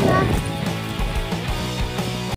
да